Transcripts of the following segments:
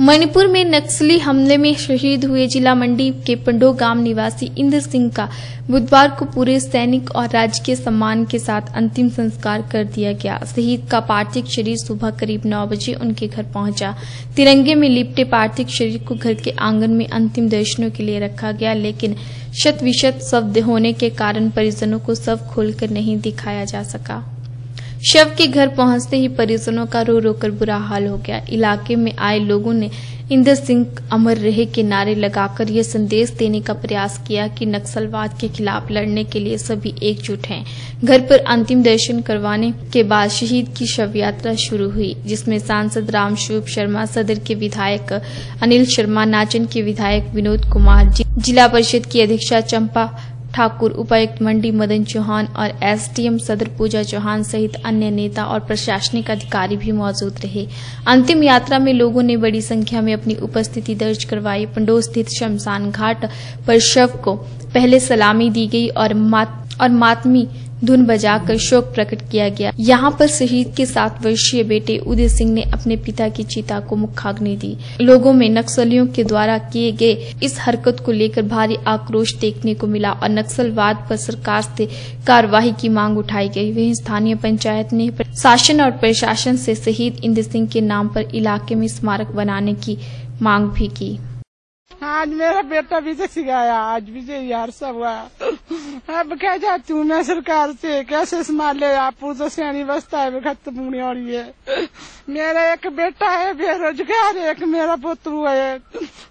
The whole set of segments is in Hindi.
मणिपुर में नक्सली हमले में शहीद हुए जिला मंडी के पंडो गाँव निवासी इंद्र सिंह का बुधवार को पूरे सैनिक और राजकीय सम्मान के साथ अंतिम संस्कार कर दिया गया। शहीद का पार्थिव शरीर सुबह करीब नौ बजे उनके घर पहुँचा। तिरंगे में लिपटे पार्थिव शरीर को घर के आँगन में अंतिम दर्शनों के लिए रखा गया, लेकिन शत विशत शब्द होने के कारण परिजनों को सब खोलकर नहीं दिखाया जा सका। शव के घर पहुँचते ही परिजनों का रो रो कर बुरा हाल हो गया। इलाके में आए लोगों ने इंदर सिंह, अमर रहे के नारे लगाकर यह संदेश देने का प्रयास किया कि नक्सलवाद के खिलाफ लड़ने के लिए सभी एकजुट हैं। घर पर अंतिम दर्शन करवाने के बाद शहीद की शव यात्रा शुरू हुई, जिसमें सांसद रामस्वरूप शर्मा, सदर के विधायक अनिल शर्मा, नाचन के विधायक विनोद कुमार जिला परिषद की अध्यक्षा चंपा ठाकुर, उपायुक्त मंडी मदन चौहान और एसडीएम सदर पूजा चौहान सहित अन्य नेता और प्रशासनिक अधिकारी भी मौजूद रहे। अंतिम यात्रा में लोगों ने बड़ी संख्या में अपनी उपस्थिति दर्ज करवाई। पंडो स्थित शमशान घाट पर शव को पहले सलामी दी गई और मात, और मातमी धुन बजाकर शोक प्रकट किया गया। यहाँ पर शहीद के सात वर्षीय बेटे उदय सिंह ने अपने पिता की चिता को मुखाग्नि दी। लोगों में नक्सलियों के द्वारा किए गए इस हरकत को लेकर भारी आक्रोश देखने को मिला और नक्सलवाद पर सरकार से कार्यवाही की मांग उठाई गई। वहीं स्थानीय पंचायत ने शासन और प्रशासन से शहीद इंद्र सिंह के नाम पर इलाके में स्मारक बनाने की मांग भी की। आज मेरा बेटा भी से सिखाया आज यार सब हुआ। अब क्या जाती हूँ मैं सरकार से, कैसे संभाल आप? तो सियानी बस्ता है खत्म होने और ये मेरा एक बेटा है, बेरोजगार एक मेरा पुत्र है।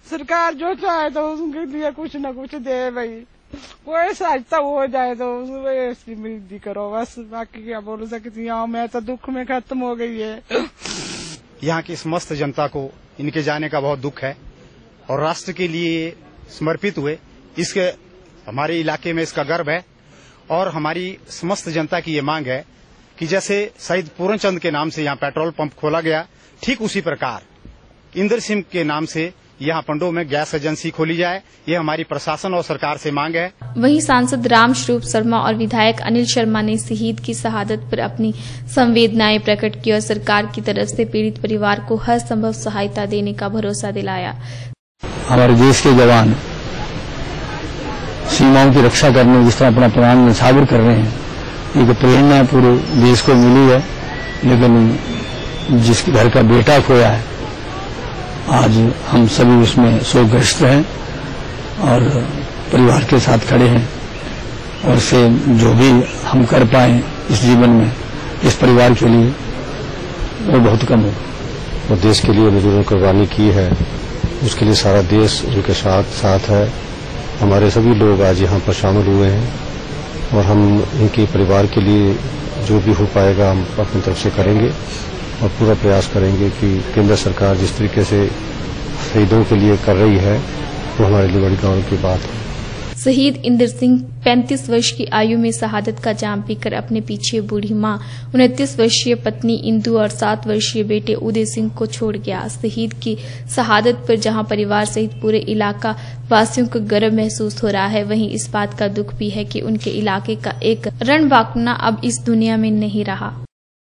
सरकार जो चाहे तो उसके लिए कुछ न कुछ दे भाई। कोई सहायता हो जाए तो उसकी मृद्धि करो, बस। बाकी क्या बोल सकती हूँ? मैं तो दुख में खत्म हो गई है। यहाँ की समस्त जनता को इनके जाने का बहुत दुख है और राष्ट्र के लिए समर्पित हुए। इसके हमारे इलाके में इसका गर्व है और हमारी समस्त जनता की ये मांग है कि जैसे शहीद पूर्णचंद के नाम से यहाँ पेट्रोल पंप खोला गया ठीक उसी प्रकार इंद्र सिंह के नाम से यहाँ पंडो में गैस एजेंसी खोली जाए ये हमारी प्रशासन और सरकार से मांग है। वहीं सांसद राम स्वरूप शर्मा और विधायक अनिल शर्मा ने शहीद की शहादत पर अपनी संवेदनाएँ प्रकट की और सरकार की तरफ़ से पीड़ित परिवार को हर संभव सहायता देने का भरोसा दिलाया। हमारे देश के जवान सीमाओं की रक्षा करने जिस तरह अपना प्राण निछावर कर रहे हैं, एक प्रेरणा पूरे देश को मिली है। लेकिन जिस घर का बेटा खोया है, आज हम सभी उसमें शोकग्रस्त हैं और परिवार के साथ खड़े हैं। और से जो भी हम कर पाए इस जीवन में, इस परिवार के लिए, वो बहुत कम हो। वो देश के लिए उन्होंने कुर्बानी की है। उसके लिए सारा देश उनके साथ साथ है। हमारे सभी लोग आज यहाँ पर शामिल हुए हैं और हम इनके परिवार के लिए जो भी हो पाएगा हम अपनी तरफ़ से करेंगे और पूरा प्रयास करेंगे कि केंद्र सरकार जिस तरीके से शहीदों के लिए कर रही है, वो हमारे लिए बड़ी गाँव की बात है। शहीद इंद्र सिंह 35 वर्ष की आयु में शहादत का जाम पीकर अपने पीछे बूढ़ी माँ, उनतीस वर्षीय पत्नी इंदु और सात वर्षीय बेटे उदय सिंह को छोड़ गया। शहीद की शहादत पर जहाँ परिवार सहित पूरे इलाका वासियों को गर्व महसूस हो रहा है, वहीं इस बात का दुख भी है कि उनके इलाके का एक रणबांकुना अब इस दुनिया में नहीं रहा।